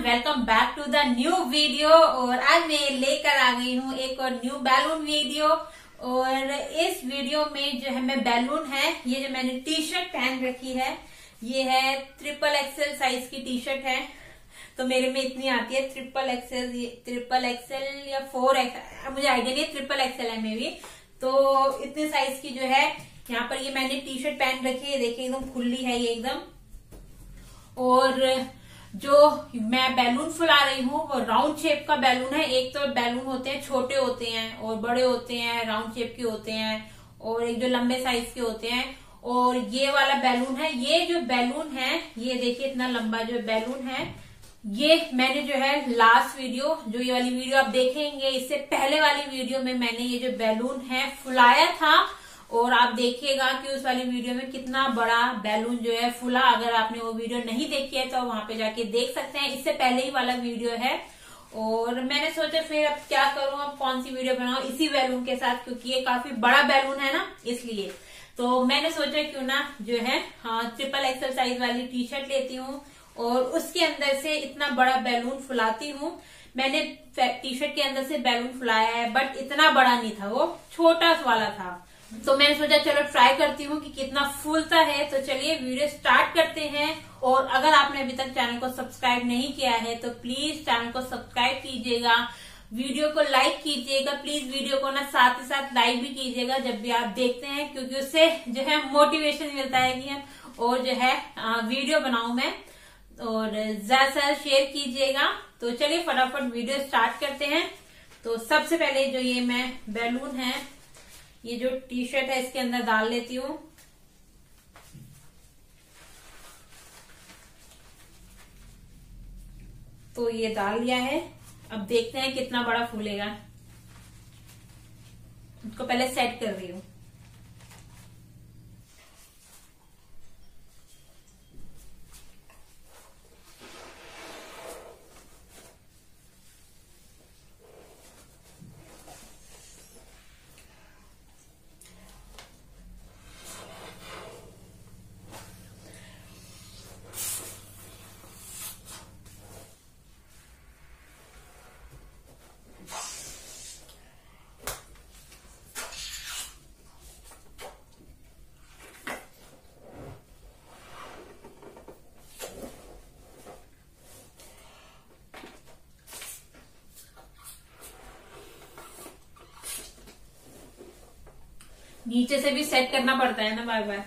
Welcome back to the new video और आज मैं लेकर आ गई हूँ एक और न्यू बैलून वीडियो और इस वीडियो में जो है मैं बैलून है, ये जो मैंने टी शर्ट पहन रखी है, ये है ट्रिपल एक्सएल साइज़ की टी शर्ट है। तो मेरे में इतनी आती है ट्रिपल एक्सएल ट्रिपल एक्सएल या फोर एक्सएल मुझे आइडिया नहीं है ट्रिपल एक्सएल है मे भी तो इतने साइज़ की जो है, यहाँ पर ये मैंने टी शर्ट पहन रखी है। देखिए, एकदम खुली है ये एकदम। और जो मैं बैलून फुला रही हूँ, वो राउंड शेप का बैलून है। एक तो बैलून होते हैं, छोटे होते हैं और बड़े होते हैं राउंड शेप के होते हैं और एक जो लंबे साइज़ के होते हैं। और ये वाला बैलून है। ये जो बैलून है, ये देखिए इतना लंबा जो बैलून है ये मैंने जो है लास्ट वीडियो जो ये वाली वीडियो आप देखेंगे, इससे पहले वाली वीडियो में मैंने ये जो बैलून है फुलाया था, और आप देखिएगा कि उस वाली वीडियो में कितना बड़ा बैलून जो है फुला। अगर आपने वो वीडियो नहीं देखी है तो वहाँ पे जाके देख सकते हैं। इससे पहले ही वाला वीडियो है। और मैंने सोचा फिर अब क्या करूँ, अब कौन सी वीडियो बनाऊँ इसी बैलून के साथ, क्योंकि ये काफ़ी बड़ा बैलून है ना, इसलिए। तो मैंने सोचा क्यों ना जो है हाँ ट्रिपल एक्सल साइज़ वाली टी शर्ट लेती हूँ। और उसके अंदर से इतना बड़ा बैलून फुलाती हूँ। मैंने टी शर्ट के अंदर से बैलून फुलाया है बट इतना बड़ा नहीं था वो, छोटा वाला था। तो मैंने सोचा, चलो ट्राई करती हूँ कि कितना फूलता है। तो चलिए वीडियो स्टार्ट करते हैं। और अगर आपने अभी तक चैनल को सब्सक्राइब नहीं किया है तो प्लीज़ चैनल को सब्सक्राइब कीजिएगा। वीडियो को लाइक कीजिएगा। प्लीज़ वीडियो को ना साथ ही साथ लाइक भी कीजिएगा, जब भी आप देखते हैं, क्योंकि उससे जो है मोटिवेशन मिलता है कि और जो है वीडियो बनाऊ मैं। और ज़्यादा से शेयर कीजिएगा। तो चलिए फटाफट वीडियो स्टार्ट करते हैं। तो सबसे पहले जो ये मैं बैलून है, ये जो टी शर्ट है, इसके अंदर डाल लेती हूँ। तो ये डाल लिया है। अब देखते हैं कितना बड़ा फूलेगा। इसको पहले सेट कर रही हूँ। नीचे से भी सेट करना पड़ता है ना बार बार?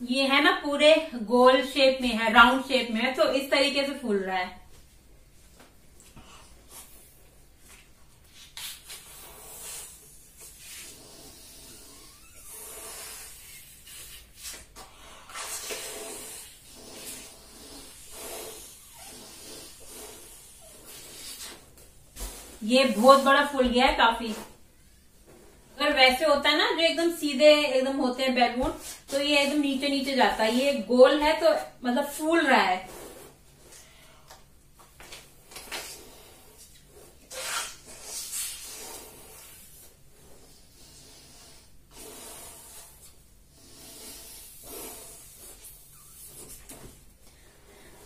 ये है ना पूरे गोल शेप में है राउंड शेप में है तो इस तरीके से फूल रहा है। ये बहुत बड़ा फूल गया है काफ़ी। अगर वैसे होता है ना, जो एकदम सीधे एकदम होते हैं बैलून तो ये एकदम नीचे नीचे जाता है। ये गोल है तो मतलब फूल रहा है।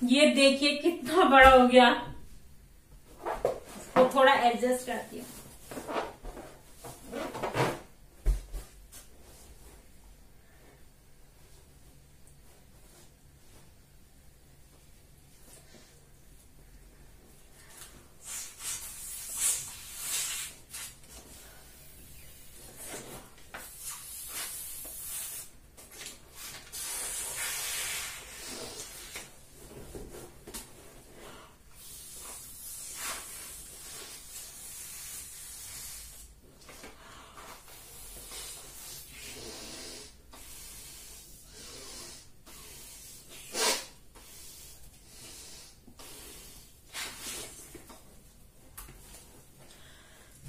ये देखिए कितना बड़ा हो गया। इसको थोड़ा एडजस्ट करती हूँ।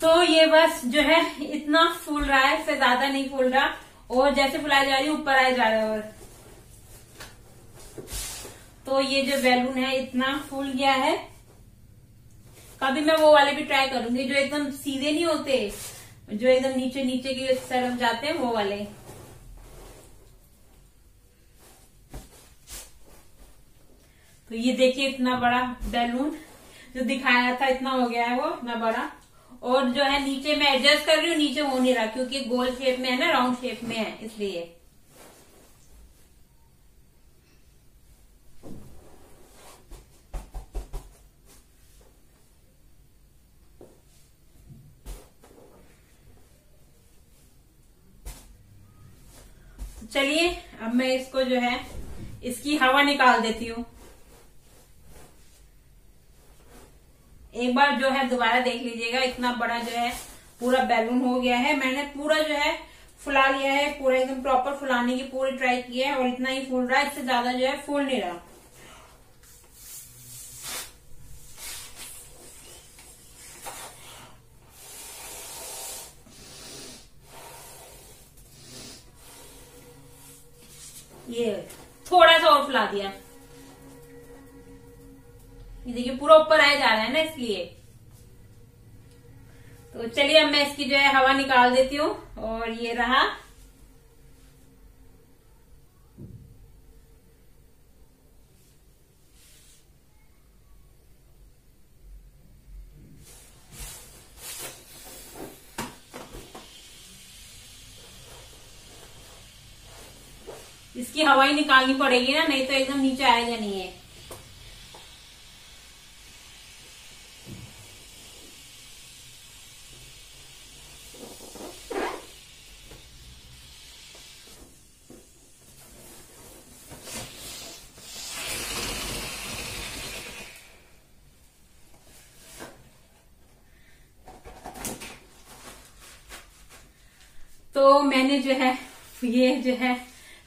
तो ये बस जो है, इतना फूल रहा है, इससे ज़्यादा नहीं फूल रहा। और जैसे फुलाई जा रही है, ऊपर आए जा रहा है और। तो ये जो बैलून है, इतना फूल गया है। कभी मैं वो वाले भी ट्राई करूँगी, जो एकदम सीधे नहीं होते, जो एकदम नीचे नीचे की तरफ़ जाते हैं, वो वाले। तो ये देखिए, इतना बड़ा बैलून, जो दिखाया था, इतना हो गया है वो, इतना बड़ा। और जो है नीचे मैं एडजस्ट कर रही हूँ, नीचे हो नहीं रहा, क्योंकि गोल शेप में है ना राउंड शेप में है, इसलिए। तो चलिए, अब मैं इसको जो है, इसकी हवा निकाल देती हूँ। एक बार जो है दोबारा देख लीजिएगा, इतना बड़ा जो है पूरा बैलून हो गया है। मैंने पूरा जो है फुला लिया है, पूरा एकदम प्रॉपर फुलाने की पूरी ट्राई की है और इतना ही फूल रहा है, इससे ज़्यादा जो है फूल नहीं रहा। ये थोड़ा सा और फुला दिया। ये देखिए, पूरा ऊपर आया जा रहा है ना इसलिए। तो चलिए अब मैं इसकी जो है हवा निकाल देती हूँ, और ये रहा। इसकी हवाई निकालनी पड़ेगी ना, नहीं तो एकदम नीचे आएगा नहीं है तो मैंने जो है, ये जो है,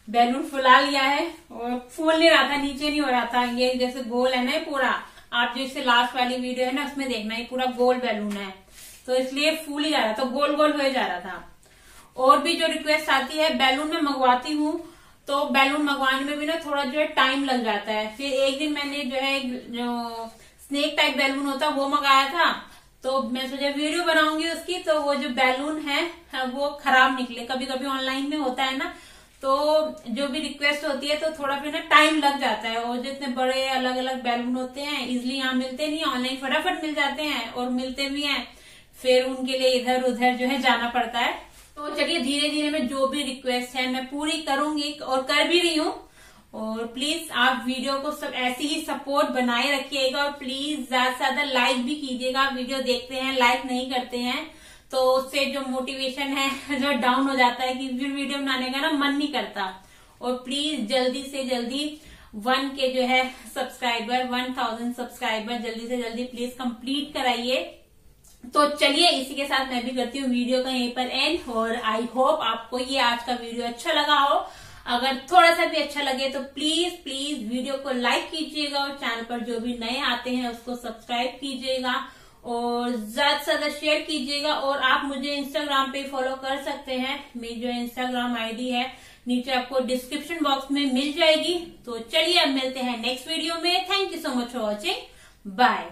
बैलून फुला लिया है और फूल नहीं रहा था नीचे नहीं हो रहा था। ये जैसे गोल है ना पूरा, आप जो इससे लास्ट वाली वीडियो है ना, उसमें देखना, ये पूरा गोल बैलून है। तो इसलिए फूल ही जा रहा था गोल गोल हो जा रहा था। और भी जो रिक्वेस्ट आती है, बैलून में मंगवाती हूँ तो बैलून मंगवाने में भी ना थोड़ा जो है टाइम लग जाता है। फिर एक दिन मैंने जो है जो स्नेक टाइप बैलून होता, वो मंगाया था। तो मैं सोचा वीडियो बनाऊँगी उसकी तो वो जो बैलून है वो खराब निकले। कभी कभी ऑनलाइन में होता है ना तो जो भी रिक्वेस्ट होती है तो थोड़ा फिर ना टाइम लग जाता है। और जितने बड़े अलग अलग बैलून होते हैं इजिली यहाँ मिलते नहीं ऑनलाइन फटाफट मिल जाते हैं और मिलते भी हैं। फिर उनके लिए इधर उधर जो है जाना पड़ता है। तो चलिए धीरे धीरे मैं जो भी रिक्वेस्ट है, मैं पूरी करूँगी और कर भी रही हूँ। और प्लीज़ आप वीडियो को सब ऐसी ही सपोर्ट बनाए रखिएगा और प्लीज़ ज़्यादा से ज़्यादा लाइक भी कीजिएगा। वीडियो देखते हैं लाइक नहीं करते हैं तो उससे जो मोटिवेशन है, जो डाउन हो जाता है कि फिर वीडियो बनाने का ना मन नहीं करता। और प्लीज़ जल्दी से जल्दी वन के जो है सब्सक्राइबर वन थाउज़ेंड सब्सक्राइबर जल्दी से जल्दी प्लीज़ कंप्लीट कराइए। तो चलिए, इसी के साथ मैं भी करती हूँ। वीडियो का यहीं पर एंड और आई होप आपको ये आज का वीडियो अच्छा लगा हो। अगर थोड़ा सा भी अच्छा लगे तो प्लीज़ प्लीज़ वीडियो को लाइक कीजिएगा और चैनल पर जो भी नए आते हैं उसको सब्सक्राइब कीजिएगा और ज़्यादा से ज़्यादा शेयर कीजिएगा और आप मुझे इंस्टाग्राम पे फॉलो कर सकते हैं। मेरी जो इंस्टाग्राम आईडी है, नीचे आपको डिस्क्रिप्शन बॉक्स में मिल जाएगी। तो चलिए अब मिलते हैं नेक्स्ट वीडियो में। Thank you so much for watching bye